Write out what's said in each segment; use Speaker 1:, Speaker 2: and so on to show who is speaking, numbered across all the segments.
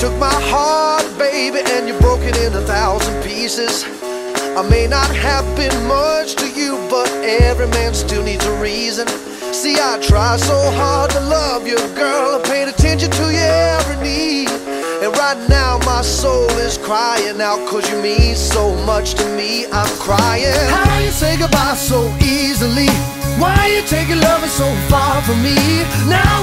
Speaker 1: took my heart, baby, and you broke it in a thousand pieces. I may not have been much to you, but every man still needs a reason. See, I try so hard to love you, girl. I paid attention to your every need. And right now, my soul is crying out, cause you mean so much to me. I'm crying.
Speaker 2: How you say goodbye so easily? Why you taking loving so far from me? Now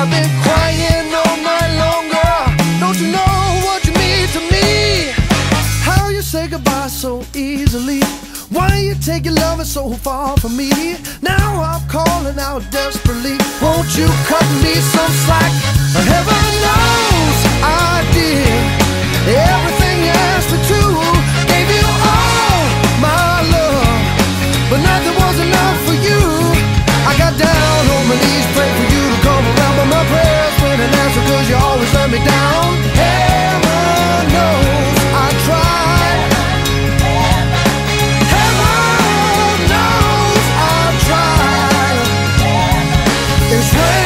Speaker 1: I've been crying all night long, girl. Don't you know what you mean to me?
Speaker 2: How you say goodbye so easily? Why you take your loving so far from me? Now I'm calling out desperately. Won't you cut me some slack? Heaven knows It's hurt